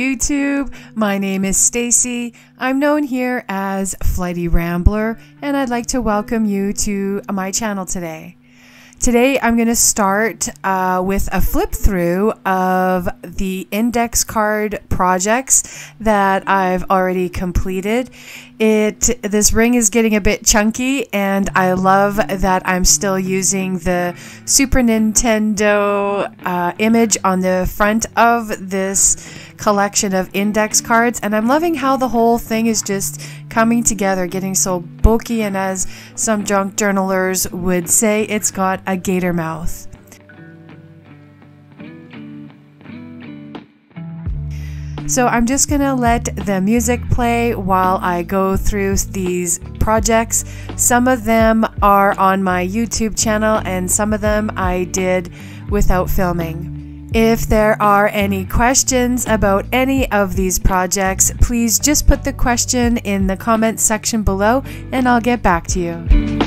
YouTube. My name is Stacy. I'm known here as Flighty Rambler, and I'd like to welcome you to my channel today. Today I'm going to start uh, with a flip through of the index card projects that I've already completed. It this ring is getting a bit chunky and I love that I'm still using the Super Nintendo uh, image on the front of this collection of index cards and I'm loving how the whole thing is just coming together, getting so bulky and as some junk journalers would say, it's got a gator mouth. So I'm just to let the music play while I go through these projects. Some of them are on my YouTube channel and some of them I did without filming. If there are any questions about any of these projects, please just put the question in the comments section below and I'll get back to you.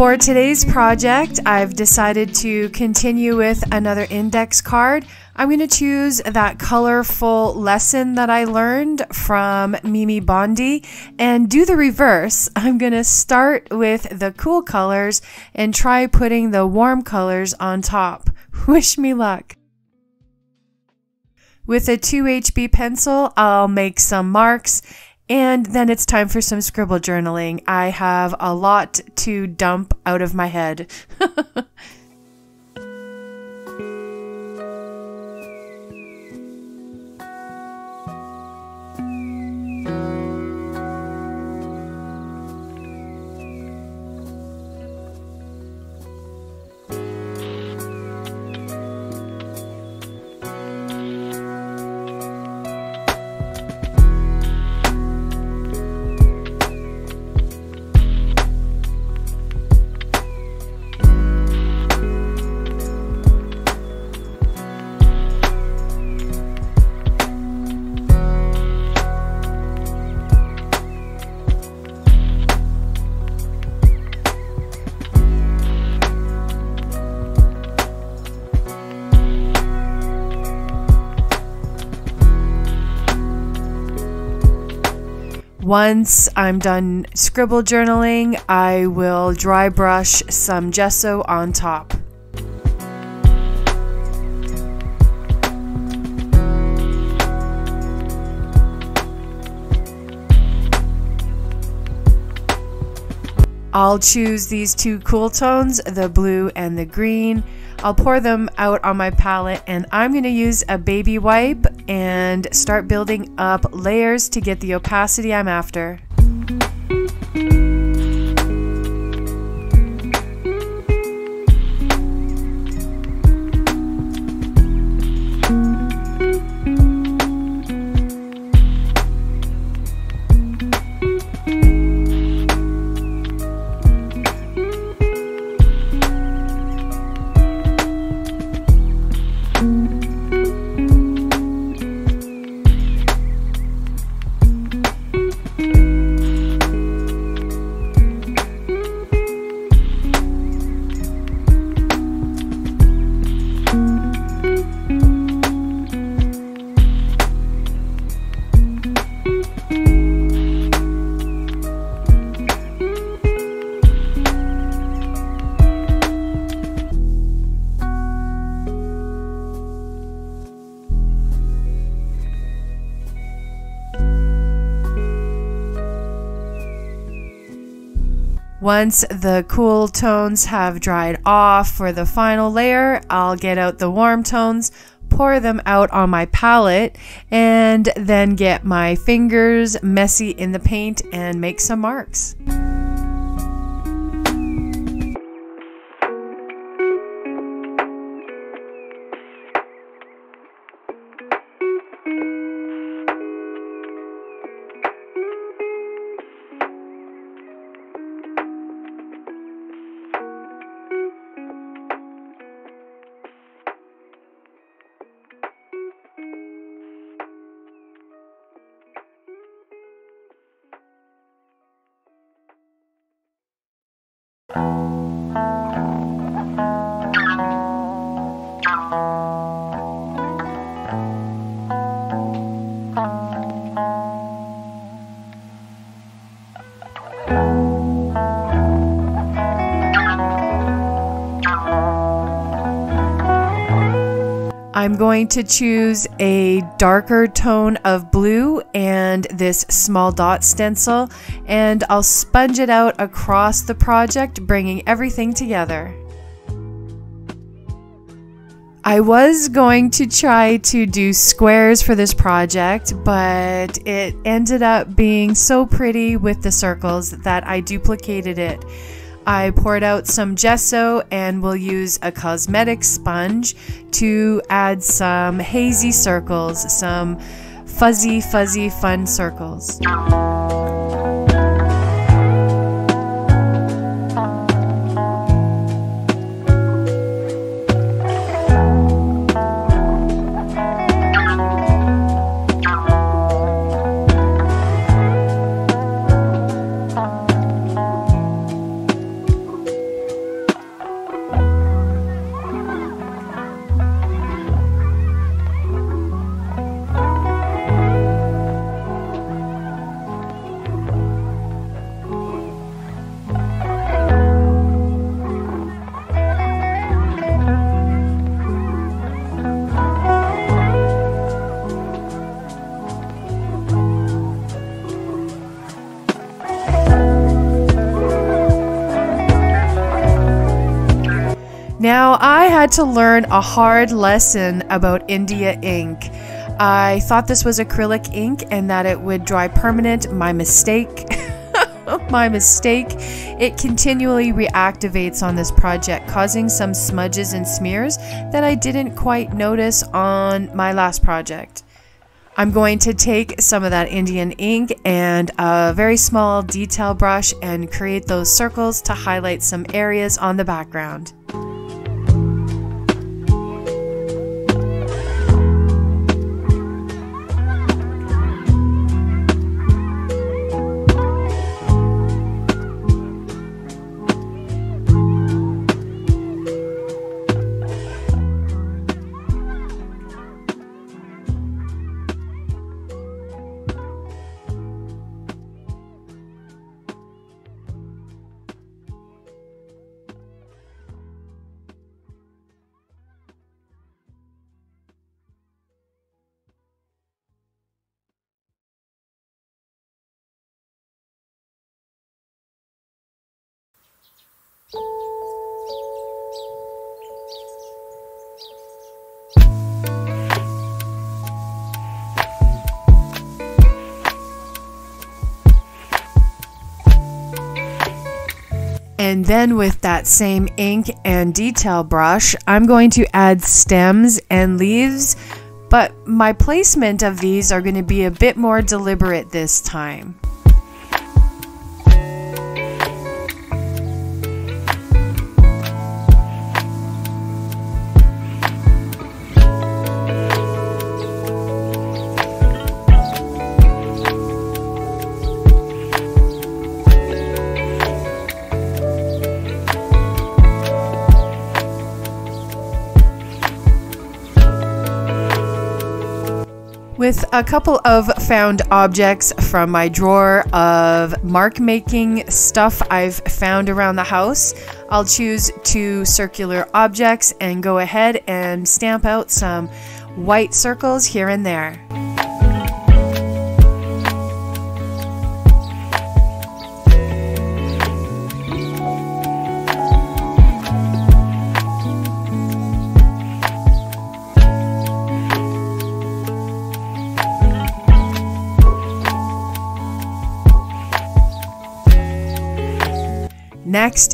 For today's project, I've decided to continue with another index card. I'm going to choose that colorful lesson that I learned from Mimi Bondi and do the reverse. I'm going to start with the cool colors and try putting the warm colors on top. Wish me luck. With a 2HB pencil, I'll make some marks and then it's time for some scribble journaling. I have a lot to dump out of my head. Once I'm done scribble journaling, I will dry brush some gesso on top. I'll choose these two cool tones, the blue and the green. I'll pour them out on my palette and I'm going to use a baby wipe and start building up layers to get the opacity I'm after. Once the cool tones have dried off for the final layer, I'll get out the warm tones, pour them out on my palette, and then get my fingers messy in the paint and make some marks. I'm going to choose a darker tone of blue and this small dot stencil and I'll sponge it out across the project bringing everything together. I was going to try to do squares for this project, but it ended up being so pretty with the circles that I duplicated it. I poured out some gesso and will use a cosmetic sponge to add some hazy circles, some fuzzy, fuzzy, fun circles. Had to learn a hard lesson about India ink. I thought this was acrylic ink and that it would dry permanent. My mistake. My mistake. It continually reactivates on this project, causing some smudges and smears that I didn't quite notice on my last project. I'm going to take some of that Indian ink and a very small detail brush and create those circles to highlight some areas on the background. And then with that same ink and detail brush, I'm going to add stems and leaves, but my placement of these are going to be a bit more deliberate this time. A couple of found objects from my drawer of mark making stuff I've found around the house. I'll choose two circular objects and go ahead and stamp out some white circles here and there.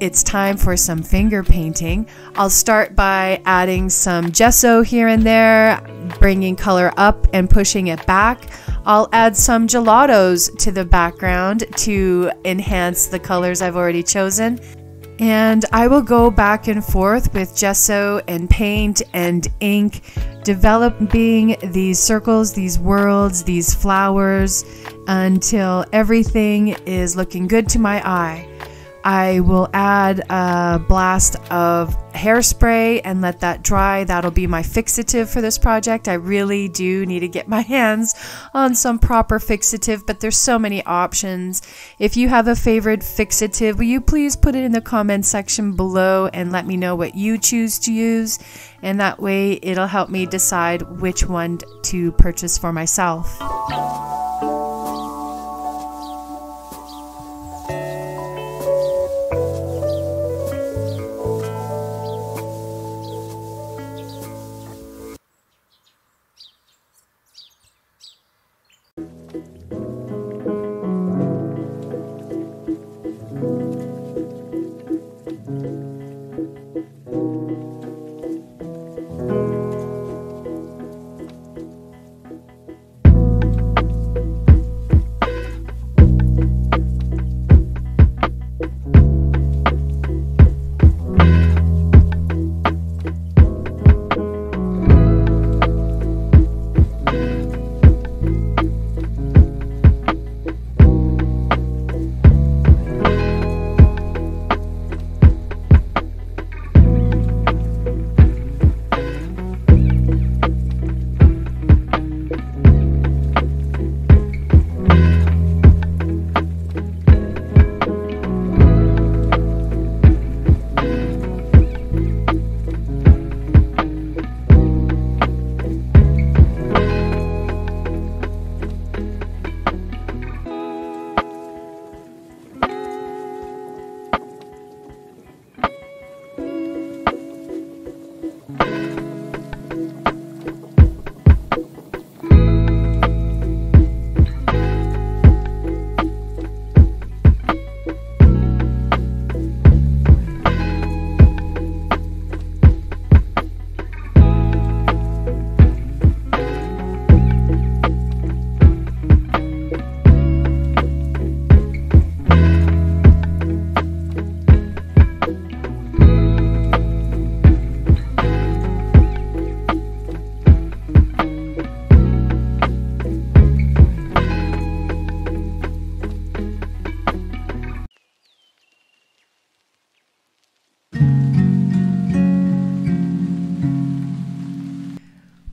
It's time for some finger painting. I'll start by adding some gesso here and there, bringing color up and pushing it back. I'll add some gelatos to the background to enhance the colors I've already chosen. And I will go back and forth with gesso and paint and ink, developing these circles, these worlds, these flowers until everything is looking good to my eye. I will add a blast of hairspray and let that dry. That'll be my fixative for this project. I really do need to get my hands on some proper fixative, but there's so many options. If you have a favorite fixative, will you please put it in the comment section below and let me know what you choose to use? And that way it'll help me decide which one to purchase for myself.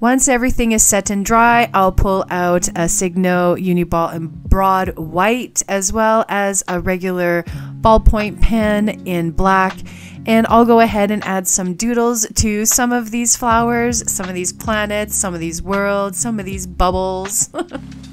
Once everything is set and dry, I'll pull out a Signo Uniball in broad white as well as a regular ballpoint pen in black. And I'll go ahead and add some doodles to some of these flowers, some of these planets, some of these worlds, some of these bubbles.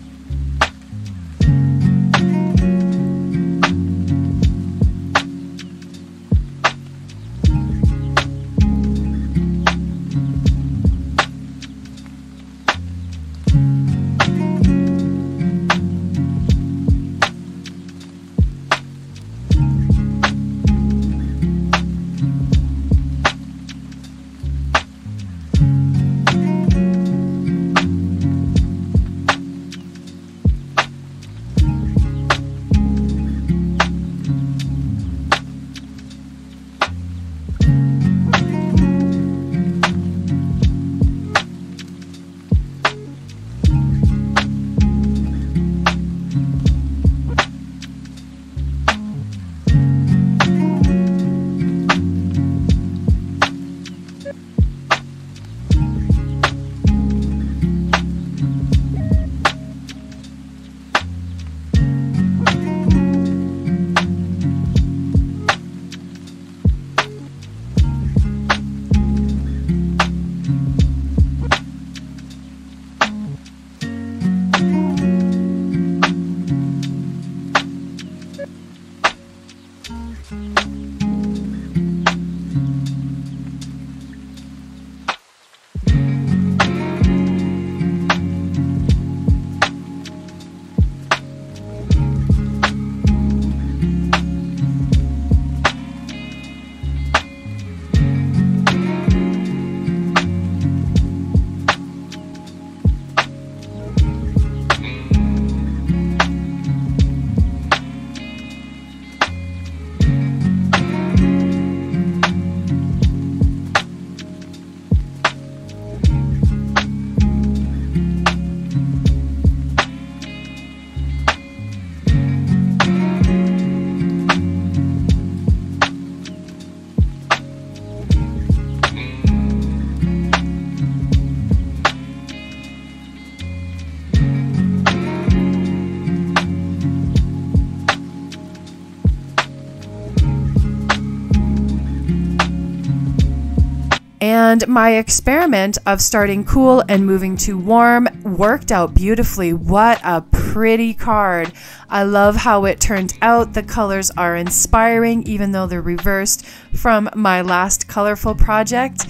And my experiment of starting cool and moving to warm worked out beautifully. What a pretty card. I love how it turned out. The colors are inspiring, even though they're reversed from my last colorful project.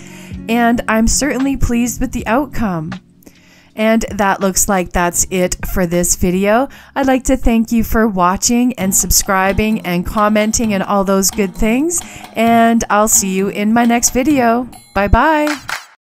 And I'm certainly pleased with the outcome. And that looks like that's it for this video. I'd like to thank you for watching and subscribing and commenting and all those good things. And I'll see you in my next video. Bye bye.